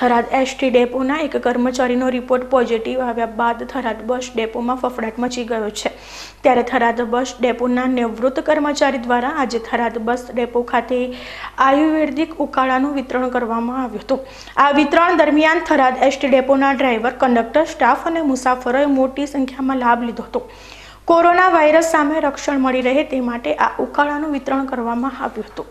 Tharad ST ડેપોના એક કર્મચારીનો report positive આવ્યા બાદ થરાદ બસ ડેપોમાં ફફડાટ મચી ગયો છે. ત્યારે થરાદ બસ ડેપોના નિવૃત્ત કર્મચારી દ્વારા આજે થરાદ બસ ડેપો ખાતે આયુર્વેદિક ઉકાળાનું વિતરણ કરવામાં આવ્યું હતું. આ વિતરણ દરમિયાન થરાદ એસટી ડેપોના ડ્રાઈવર, કંડક્ટર, સ્ટાફ અને મુસાફરોએ મોટી સંખ્યામાં લાભ લીધો હતો. કોરોના વાયરસ સામે રક્ષણ મળી રહે તે માટે આ ઉકાળાનું વિતરણ કરવામાં આવ્યું હતું.